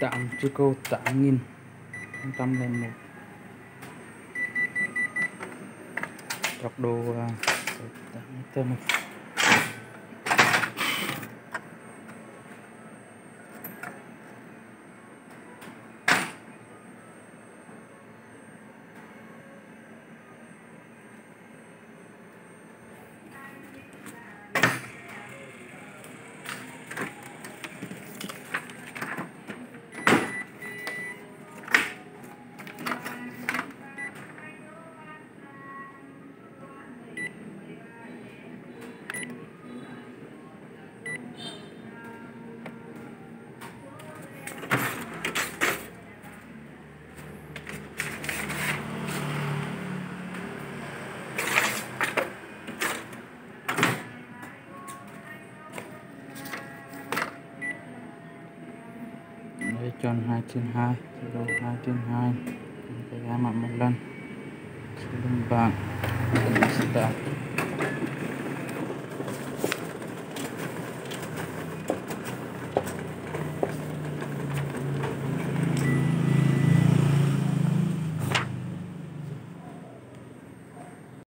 tạm chưa câu tám nghìn năm trăm lên một. Tốc độ à, tạm tám một. Đây chọn hai trên hai độ hai trên hai. Cái giá mặt một lần. Số lượng vàng start